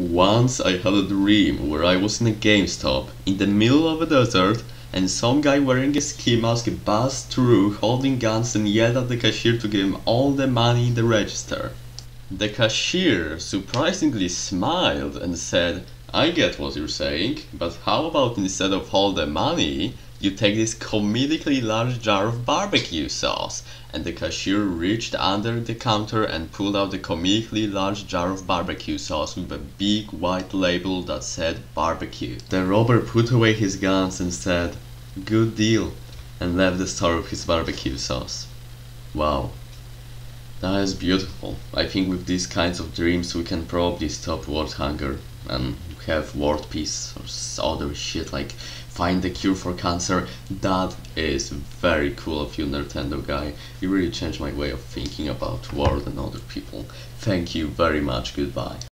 Once I had a dream where I was in a GameStop in the middle of a desert and some guy wearing a ski mask buzzed through holding guns and yelled at the cashier to give him all the money in the register. The cashier surprisingly smiled and said, I get what you're saying, but how about instead of all the money, you take this comedically large jar of barbecue sauce? And the cashier reached under the counter and pulled out the comedically large jar of barbecue sauce with a big white label that said barbecue. The robber put away his guns and said, good deal, and left the store with his barbecue sauce. Wow. That is beautiful. I think with these kinds of dreams we can probably stop world hunger and have world peace or other shit like find the cure for cancer. That is very cool of you, Nerdtendo guy. You really changed my way of thinking about world and other people. Thank you very much. Goodbye.